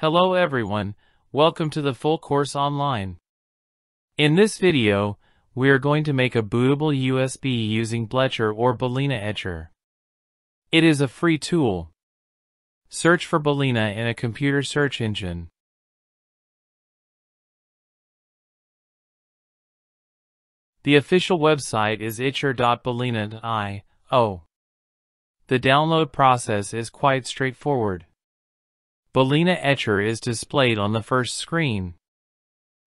Hello everyone, welcome to the full course online. In this video, we are going to make a bootable USB using Blecher or Balena Etcher. It is a free tool. Search for Balena in a computer search engine. The official website is etcher.balena.io. The download process is quite straightforward. Balena Etcher is displayed on the first screen.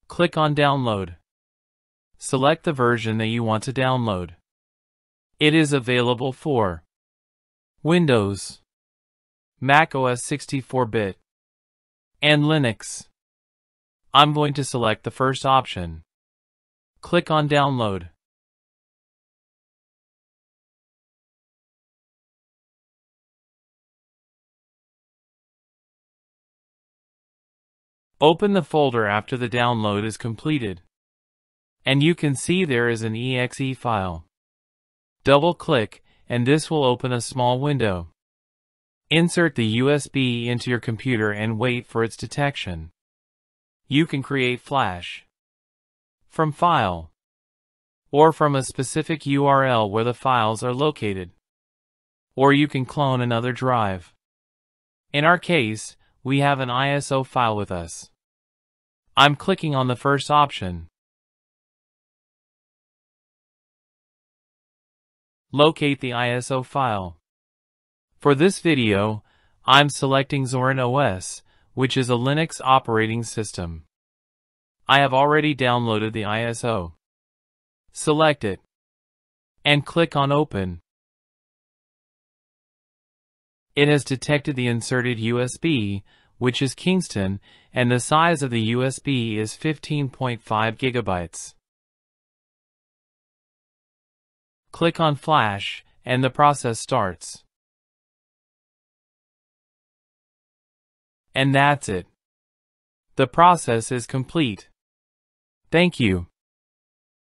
Click on Download. Select the version that you want to download. It is available for Windows, Mac OS 64-bit, and Linux. I'm going to select the first option. Click on Download. Open the folder after the download is completed. And you can see there is an exe file. Double click and this will open a small window. Insert the USB into your computer and wait for its detection. You can create flash from file or from a specific URL where the files are located. Or you can clone another drive. In our case, we have an ISO file with us. I'm clicking on the first option. Locate the ISO file. For this video, I'm selecting Zorin OS, which is a Linux operating system. I have already downloaded the ISO. Select it. And click on Open. It has detected the inserted USB, which is Kingston, and the size of the USB is 15.5 gigabytes. Click on Flash, and the process starts. And that's it. The process is complete. Thank you.